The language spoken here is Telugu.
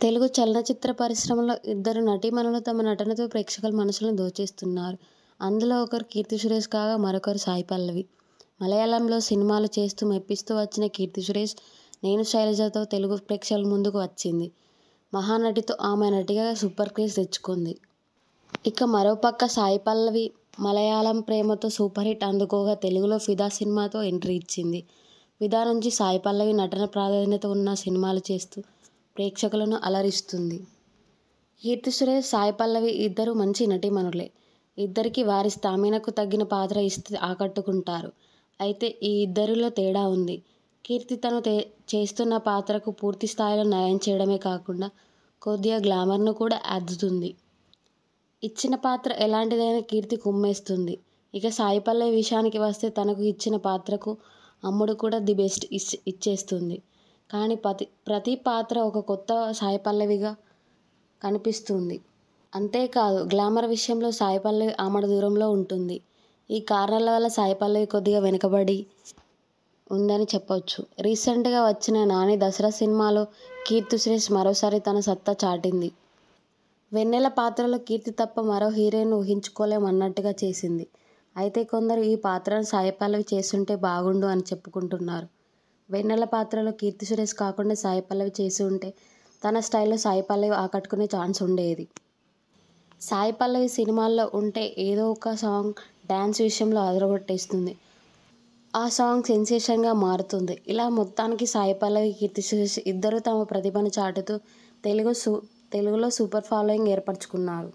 తెలుగు చలనచిత్ర పరిశ్రమలో ఇద్దరు నటీమణులు తమ నటనతో ప్రేక్షకుల మనసులను దోచేస్తున్నారు. అందులో ఒకరు కీర్తి సురేష్ కాగా మరొకరు సాయి పల్లవి. మలయాళంలో సినిమాలు చేస్తూ మెప్పిస్తూ వచ్చిన కీర్తి సురేష్ 'నేను శైలజ'తో తెలుగు ప్రేక్షకుల ముందుకు వచ్చింది. 'మహానటి'తో ఆమె నటిగా సూపర్ క్రేజ్ తెచ్చుకుంది. ఇక మరోపక్క సాయి పల్లవి మలయాళం 'ప్రేమ'తో సూపర్ హిట్ అందుకోగా తెలుగులో 'ఫిదా' సినిమాతో ఎంట్రీ ఇచ్చింది. 'ఫిదా' నుంచి సాయి పల్లవి నటన ప్రాధాన్యత ఉన్న సినిమాలు చేస్తూ ప్రేక్షకులను అలరిస్తుంది. కీర్తి సురేష్ సాయి పల్లవి ఇద్దరూ మంచి నటీమణులే. ఇద్దరికీ వారి స్థామినకు తగ్గిన పాత్ర ఇస్తే ఆకట్టుకుంటారు. అయితే ఈ ఇద్దరిలో తేడా ఉంది. కీర్తి తను చేస్తున్న పాత్రకు పూర్తి స్థాయిలో న్యాయం చేయడమే కాకుండా కొద్దిగా గ్లామర్ను కూడా అద్దుతుంది. ఇచ్చిన పాత్ర ఎలాంటిదైనా కీర్తి కుమ్మేస్తుంది. ఇక సాయి పల్లవి విషయానికి వస్తే తనకు ఇచ్చిన పాత్రకు అమ్ముడు కూడా ది బెస్ట్ ఇచ్చేస్తుంది. కానీ ప్రతీ పాత్ర ఒక కొత్త సాయి పల్లవిగా కనిపిస్తుంది. అంతేకాదు గ్లామర్ విషయంలో సాయి పల్లవి ఆమడ దూరంలో ఉంటుంది. ఈ కారణాల వల్ల సాయి పల్లవి కొద్దిగా వెనుకబడి ఉందని చెప్పొచ్చు. రీసెంట్గా వచ్చిన 'నాని దసరా' సినిమాలో కీర్తి సురేష్ మరోసారి తన సత్తా చాటింది. వెన్నెల పాత్రలో కీర్తి తప్ప మరో హీరోయిన్ ఊహించుకోలేమన్నట్టుగా చేసింది. అయితే కొందరు ఈ పాత్రను సాయి పల్లవి చేస్తుంటే బాగుండు అని చెప్పుకుంటున్నారు. వెన్నెల పాత్రలో కీర్తి సురేష్ కాకుండా సాయి పల్లవి చేసి ఉంటే తన స్టైల్లో సాయి పల్లవి ఆకట్టుకునే ఛాన్స్ ఉండేది. సాయి పల్లవి సినిమాల్లో ఉంటే ఏదో ఒక సాంగ్, డ్యాన్స్ విషయంలో అదరగొట్టేస్తుంది. ఆ సాంగ్ సెన్సేషన్గా మారుతుంది. ఇలా మొత్తానికి సాయి పల్లవి, కీర్తి సురేష్ ఇద్దరూ తమ ప్రతిభను చాటుతూ తెలుగులో సూపర్ ఫాలోయింగ్ ఏర్పరచుకున్నారు.